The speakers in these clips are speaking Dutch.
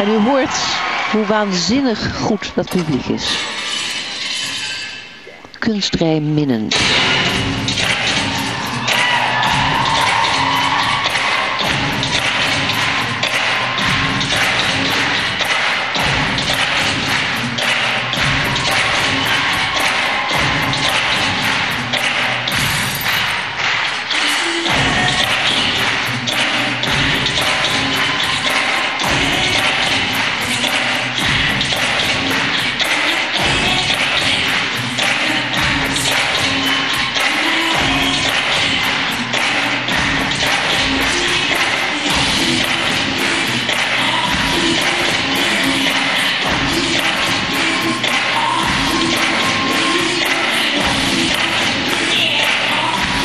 En u hoort hoe waanzinnig goed dat publiek is. Kunstrijminnend.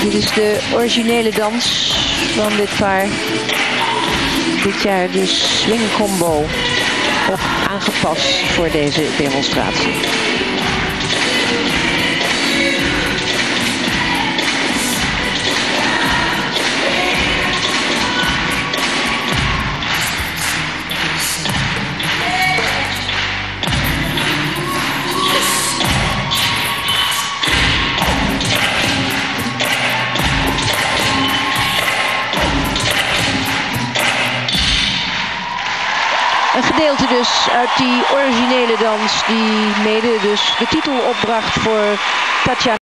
Dit is de originele dans van dit paar. Dit jaar de swing combo aangepast voor deze demonstratie. Gedeelte dus uit die originele dans die mede dus de titel opbracht voor Tatjana.